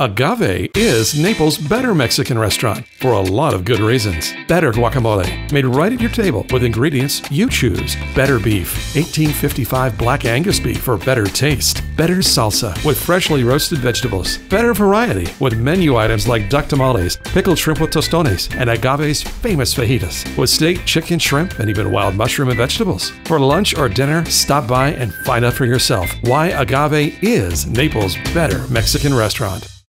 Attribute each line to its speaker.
Speaker 1: Agave is Naples' better Mexican restaurant for a lot of good reasons. Better guacamole, made right at your table with ingredients you choose. Better beef, 1855 Black Angus beef for better taste. Better salsa with freshly roasted vegetables. Better variety with menu items like duck tamales, pickled shrimp with tostones, and Agave's famous fajitas with steak, chicken, shrimp, and even wild mushroom and vegetables. For lunch or dinner, stop by and find out for yourself why Agave is Naples' better Mexican restaurant.